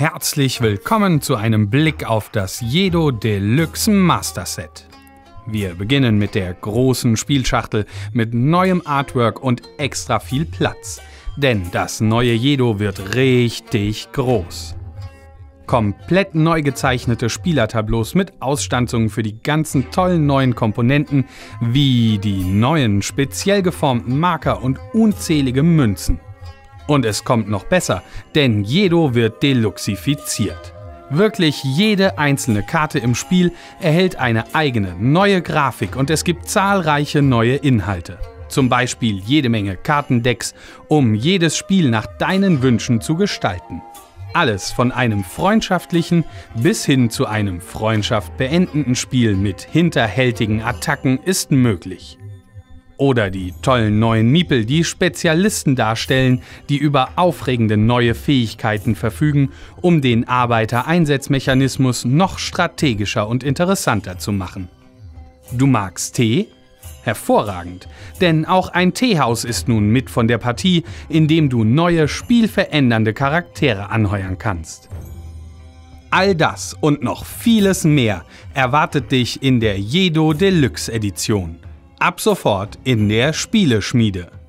Herzlich willkommen zu einem Blick auf das Jedo Deluxe Master Set. Wir beginnen mit der großen Spielschachtel mit neuem Artwork und extra viel Platz. Denn das neue Jedo wird richtig groß. Komplett neu gezeichnete Spielertableaus mit Ausstanzungen für die ganzen tollen neuen Komponenten, wie die neuen speziell geformten Marker und unzählige Münzen. Und es kommt noch besser, denn Jedo wird deluxifiziert. Wirklich jede einzelne Karte im Spiel erhält eine eigene neue Grafik und es gibt zahlreiche neue Inhalte. Zum Beispiel jede Menge Kartendecks, um jedes Spiel nach deinen Wünschen zu gestalten. Alles von einem freundschaftlichen bis hin zu einem Freundschaft beendenden Spiel mit hinterhältigen Attacken ist möglich. Oder die tollen neuen Miepel, die Spezialisten darstellen, die über aufregende neue Fähigkeiten verfügen, um den Arbeitereinsatzmechanismus noch strategischer und interessanter zu machen. Du magst Tee? Hervorragend, denn auch ein Teehaus ist nun mit von der Partie, in dem du neue spielverändernde Charaktere anheuern kannst. All das und noch vieles mehr erwartet dich in der Jedo Deluxe Edition. Ab sofort in der Spieleschmiede.